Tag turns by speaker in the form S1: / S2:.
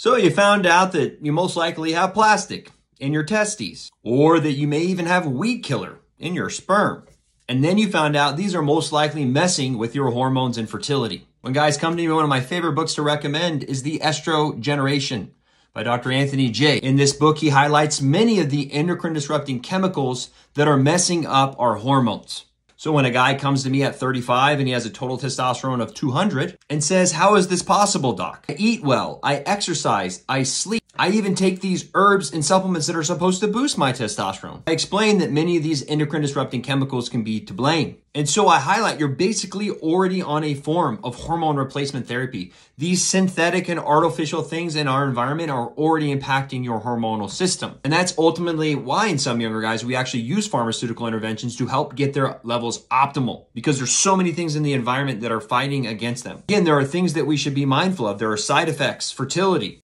S1: So you found out that you most likely have plastic in your testes, or that you may even have weed killer in your sperm. And then you found out these are most likely messing with your hormones and fertility. When guys come to me, one of my favorite books to recommend is The Estrogeneration by Dr. Anthony Jay. In this book, he highlights many of the endocrine disrupting chemicals that are messing up our hormones. So when a guy comes to me at 35 and he has a total testosterone of 200 and says, how is this possible, doc? I eat well, I exercise, I sleep. I even take these herbs and supplements that are supposed to boost my testosterone. I explain that many of these endocrine disrupting chemicals can be to blame. And so I highlight you're basically already on a form of hormone replacement therapy. These synthetic and artificial things in our environment are already impacting your hormonal system. And that's ultimately why in some younger guys, we actually use pharmaceutical interventions to help get their levels optimal because there's so many things in the environment that are fighting against them. Again, there are things that we should be mindful of. There are side effects, fertility,